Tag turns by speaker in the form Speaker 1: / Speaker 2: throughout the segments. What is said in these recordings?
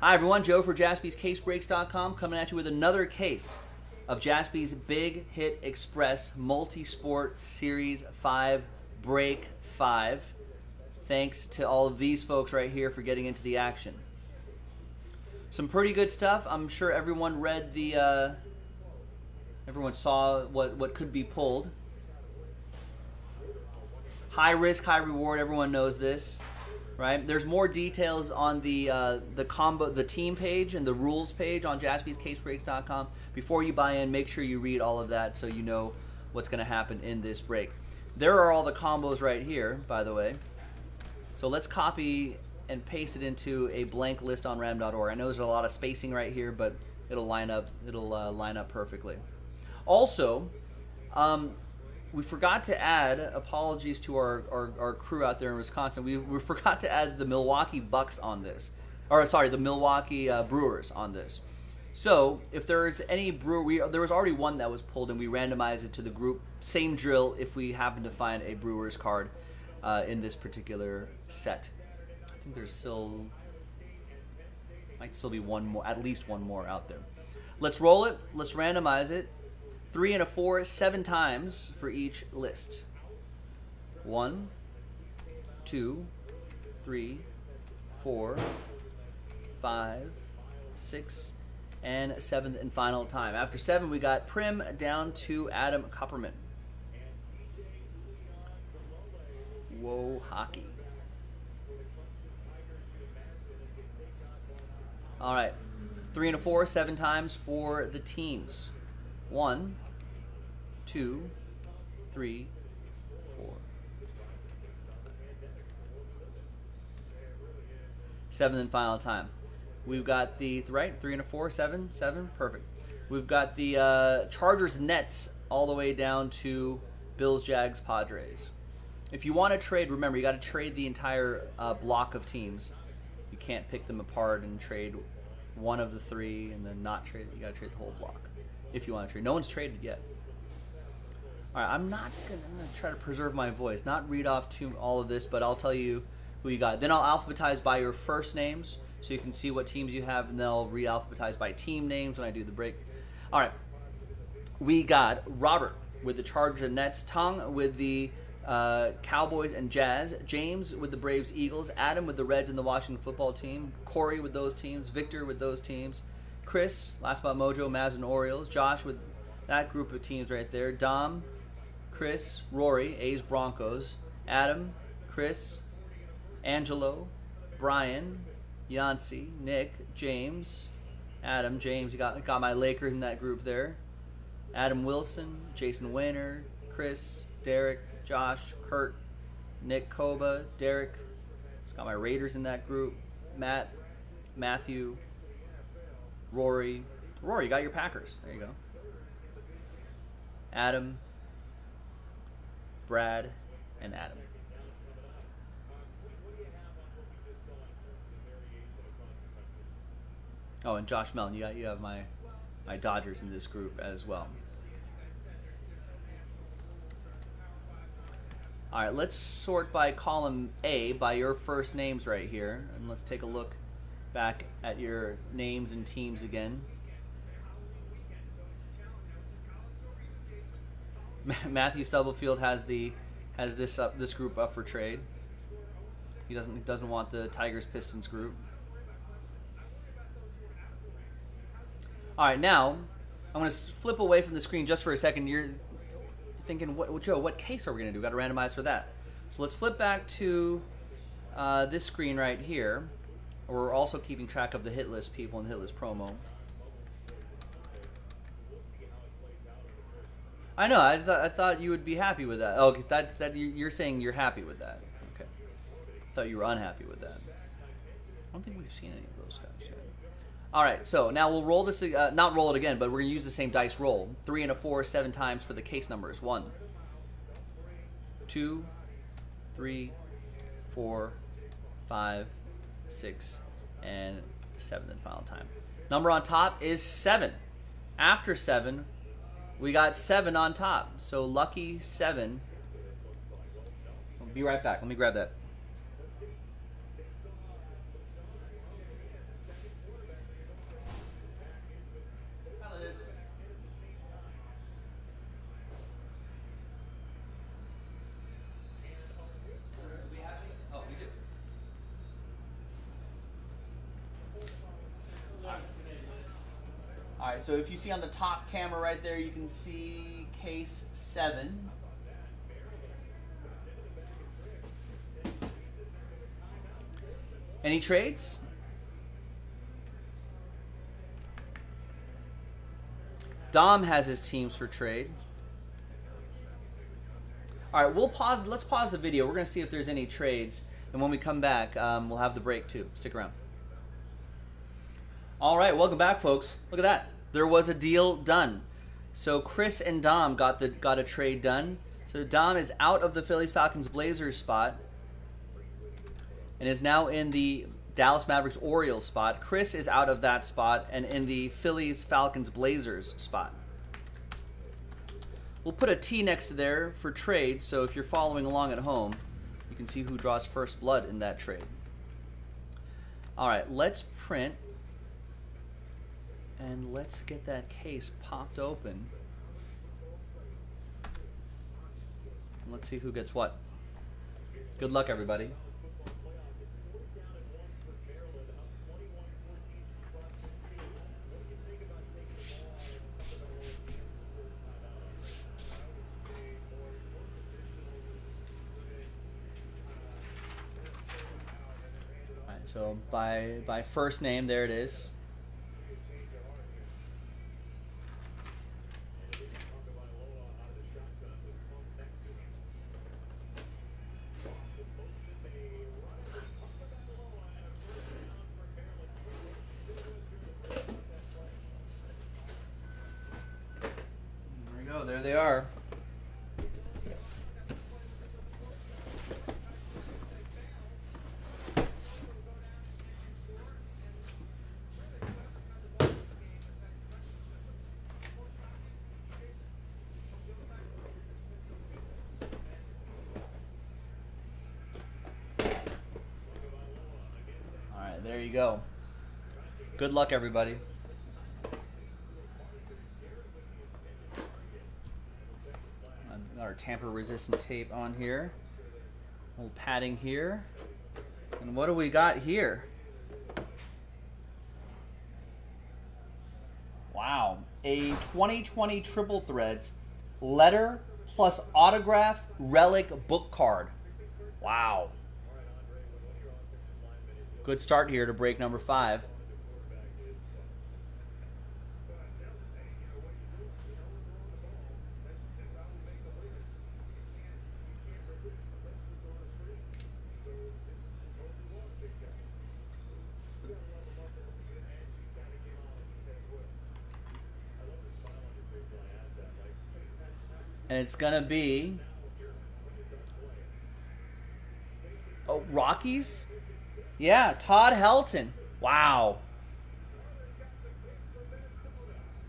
Speaker 1: Hi, everyone. Joe for jaspyscasebreaks.com coming at you with another case of Jaspy's Big Hit Express Multi Sport Series 5 Break 5. Thanks to all of these folks right here for getting into the action. Some pretty good stuff. I'm sure everyone read the. Uh, everyone saw what, what could be pulled. High risk, high reward. Everyone knows this, right? There's more details on the uh, the combo, the team page and the rules page on JaspysCaseBreaks.com. Before you buy in, make sure you read all of that so you know what's going to happen in this break. There are all the combos right here, by the way. So let's copy and paste it into a blank list on ram.org. I know there's a lot of spacing right here, but it'll line up. It'll uh, line up perfectly. Also, um, we forgot to add apologies to our, our, our, crew out there in Wisconsin. We, we forgot to add the Milwaukee Bucks on this, or sorry, the Milwaukee uh, Brewers on this. So if there's any brewer, we, there was already one that was pulled, and we randomized it to the group. Same drill if we happen to find a Brewers card uh, in this particular set. I think there's still might still be one more, at least one more out there. Let's roll it. Let's randomize it three and a four, seven times for each list. One, two, three, four, five, six, and seventh and final time. After seven, we got Prim down to Adam Copperman. Whoa, hockey. All right. Three and a four, seven times for the teams. One, two, three, four. Seventh and final time. We've got the, right, three and a four, seven, seven, perfect. We've got the uh, Chargers Nets all the way down to Bills, Jags, Padres. If you want to trade, remember, you got to trade the entire uh, block of teams. You can't pick them apart and trade one of the three and then not trade. You got to trade the whole block if you want to trade. No one's traded yet. All right, I'm not gonna, I'm gonna try to preserve my voice, not read off to all of this, but I'll tell you who you got. Then I'll alphabetize by your first names so you can see what teams you have, and then I'll re-alphabetize by team names when I do the break. All right, we got Robert with the Chargers and Nets, Tong with the uh, Cowboys and Jazz, James with the Braves, Eagles, Adam with the Reds and the Washington football team, Corey with those teams, Victor with those teams, Chris, last spot Mojo, Mavs and Orioles. Josh with that group of teams right there. Dom, Chris, Rory, A's Broncos. Adam, Chris, Angelo, Brian, Yancey, Nick, James, Adam, James. You got got my Lakers in that group there. Adam Wilson, Jason Weiner, Chris, Derek, Josh, Kurt, Nick Koba, Derek. It's got my Raiders in that group. Matt, Matthew, Rory. Rory, you got your Packers. There you go. Adam, Brad, and Adam. Oh, and Josh Mellon, you got you have my my Dodgers in this group as well. All right, let's sort by column A by your first names right here, and let's take a look back at your names and teams again. Matthew Stubblefield has the has this up this group up for trade. He doesn't doesn't want the Tigers Pistons group. All right, now I'm going to flip away from the screen just for a second. You're thinking, what, Joe? What case are we going to do? We've got to randomize for that. So let's flip back to uh, this screen right here. We're also keeping track of the hit list people and hit list promo. I know. I, th I thought you would be happy with that. Oh, that that you're saying you're happy with that. Okay. I thought you were unhappy with that. I don't think we've seen any of those guys yet. All right. So now we'll roll this. Uh, not roll it again, but we're gonna use the same dice roll. Three and a four, seven times for the case numbers. One, two, three, four, five, six, and seven and final time. Number on top is seven. After seven, we got seven on top. So lucky seven. I'll be right back. Let me grab that. All right, so if you see on the top camera right there, you can see case seven. Any trades? Dom has his teams for trade. All right, we'll pause. Let's pause the video. We're going to see if there's any trades. And when we come back, um, we'll have the break too. Stick around. All right, welcome back, folks. Look at that. There was a deal done. So Chris and Dom got the got a trade done. So Dom is out of the Phillies Falcons Blazers spot and is now in the Dallas Mavericks Orioles spot. Chris is out of that spot and in the Phillies Falcons Blazers spot. We'll put a T next to there for trade, so if you're following along at home, you can see who draws first blood in that trade. All right, let's print and let's get that case popped open. Let's see who gets what. Good luck, everybody. So by by first name, there it is. Go. There they are. All right, there you go. Good luck, everybody. Our tamper resistant tape on here. A Little padding here. And what do we got here? Wow. A 2020 triple threads letter plus autograph relic book card. Wow. Good start here to break number five. And it's to be. Oh, Rockies? Yeah, Todd Helton. Wow.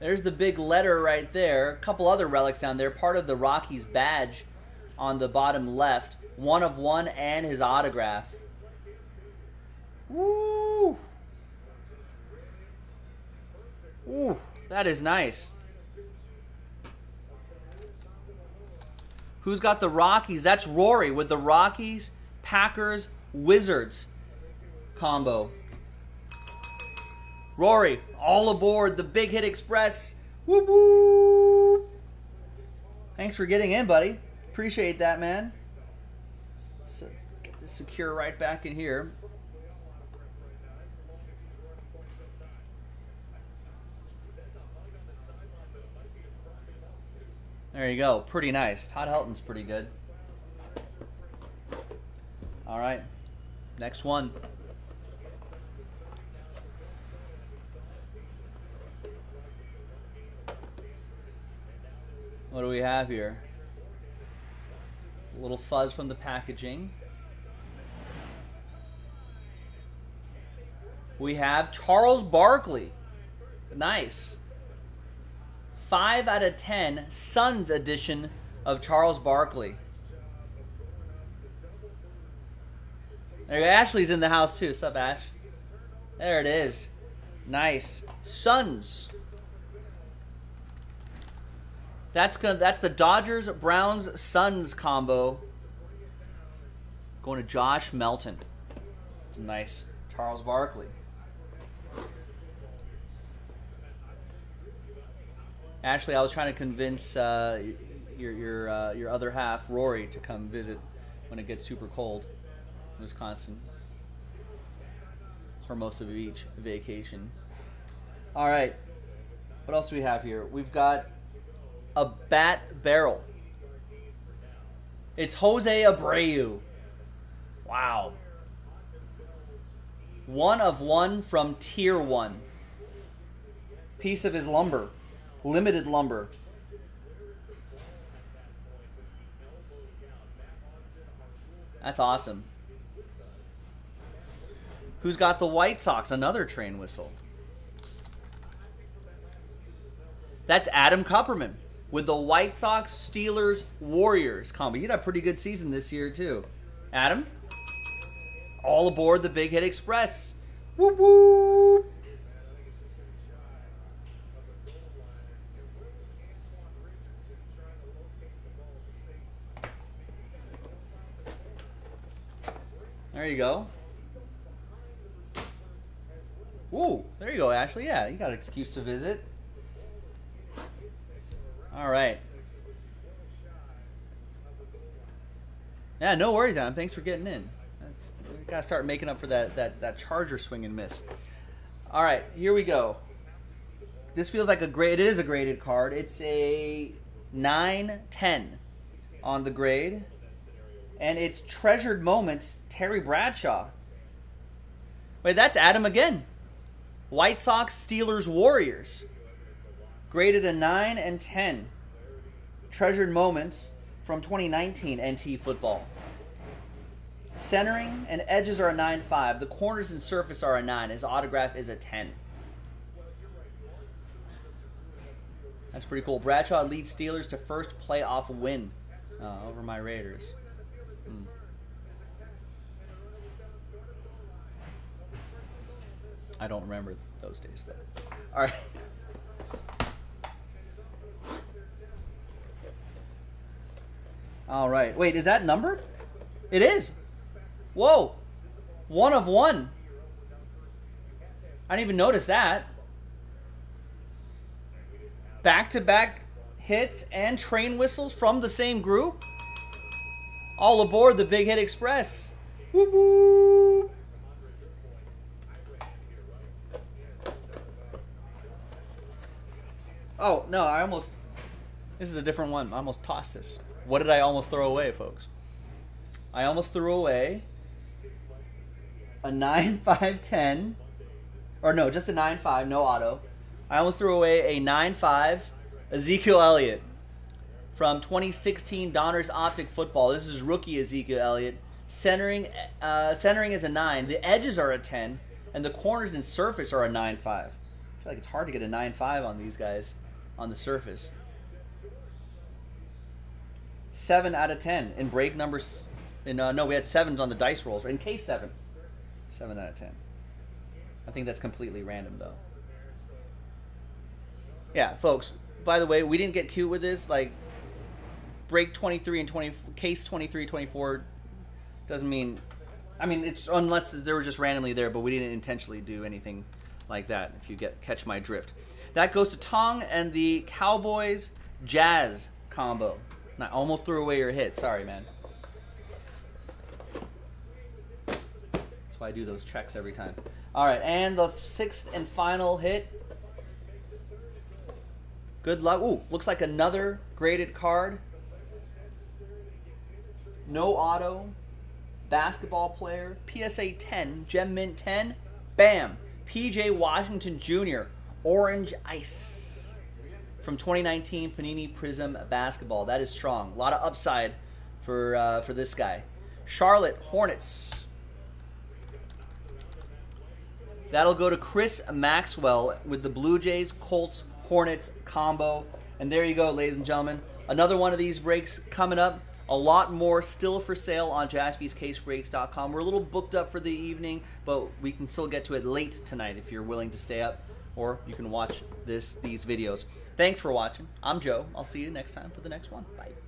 Speaker 1: There's the big letter right there. A couple other relics down there. Part of the Rockies badge on the bottom left. One of one and his autograph. Woo! Ooh, that is nice. Who's got the Rockies? That's Rory with the Rockies, Packers, Wizards combo. Rory, all aboard the Big Hit Express. Woo woo! Thanks for getting in, buddy. Appreciate that, man. So get this secure right back in here. There you go. Pretty nice. Todd Helton's pretty good. All right. Next one. What do we have here? A little fuzz from the packaging. We have Charles Barkley. Nice. 5 out of 10 Suns edition of Charles Barkley. There. Ashley's in the house too. What's up, Ash? There it is. Nice. Suns. That's gonna that's the Dodgers, Browns, Suns combo. Going to Josh Melton. It's a nice Charles Barkley. Ashley, I was trying to convince uh, your your uh, your other half, Rory, to come visit when it gets super cold in Wisconsin for most of each vacation. All right, what else do we have here? We've got a bat barrel. It's Jose Abreu. Wow. One of one from tier one. Piece of his lumber. Limited lumber. That's awesome. Who's got the White Sox? Another train whistle. That's Adam Kupperman with the White Sox, Steelers, Warriors combo. You had a pretty good season this year, too. Adam? All aboard the Big Hit Express. Whoop whoop! There you go. Ooh, there you go, Ashley. Yeah, you got an excuse to visit. All right. Yeah, no worries, Adam. Thanks for getting in. We gotta start making up for that that that Charger swing and miss. All right, here we go. This feels like a grade. It is a graded card. It's a 9-10 on the grade, and it's treasured moments. Terry Bradshaw. Wait, that's Adam again. White Sox, Steelers, Warriors. Graded a 9 and 10. Treasured moments from 2019 NT football. Centering and edges are a 9 5. The corners and surface are a 9. His autograph is a 10. That's pretty cool. Bradshaw leads Steelers to first playoff win uh, over my Raiders. I don't remember those days though. All right. All right. Wait, is that numbered? It is. Whoa. One of one. I didn't even notice that. Back to back hits and train whistles from the same group. All aboard the Big Hit Express. Woo woo. Oh, no, I almost. This is a different one. I almost tossed this. What did I almost throw away, folks? I almost threw away a 9 5 10. Or no, just a 9 5, no auto. I almost threw away a 9 5 Ezekiel Elliott from 2016 Donruss Optic Football. This is rookie Ezekiel Elliott. Centering, uh, centering is a 9. The edges are a 10. And the corners and surface are a 9 5. I feel like it's hard to get a 9 5 on these guys on the surface. Seven out of ten in break numbers. In uh, no, we had sevens on the dice rolls. In case seven, seven out of ten. I think that's completely random though. Yeah, folks. By the way, we didn't get cute with this. Like, break 23 and 20, case 23, 24 doesn't mean. I mean, it's unless they were just randomly there, but we didn't intentionally do anything like that. If you get catch my drift. That goes to Tong and the Cowboys Jazz combo. I almost threw away your hit. Sorry, man. That's why I do those checks every time. All right, and the sixth and final hit. Good luck. Ooh, looks like another graded card. No auto. Basketball player. PSA 10. Gem Mint 10. Bam. PJ Washington Jr. Orange Ice from 2019 Panini Prizm Basketball. That is strong. A lot of upside for uh, for this guy. Charlotte Hornets. That'll go to Chris Maxwell with the Blue Jays Colts Hornets combo. And there you go, ladies and gentlemen. Another one of these breaks coming up. A lot more still for sale on jaspyscasebreaks.com. We're a little booked up for the evening, but we can still get to it late tonight if you're willing to stay up or you can watch this these videos. Thanks for watching. I'm Joe. I'll see you next time for the next one. Bye.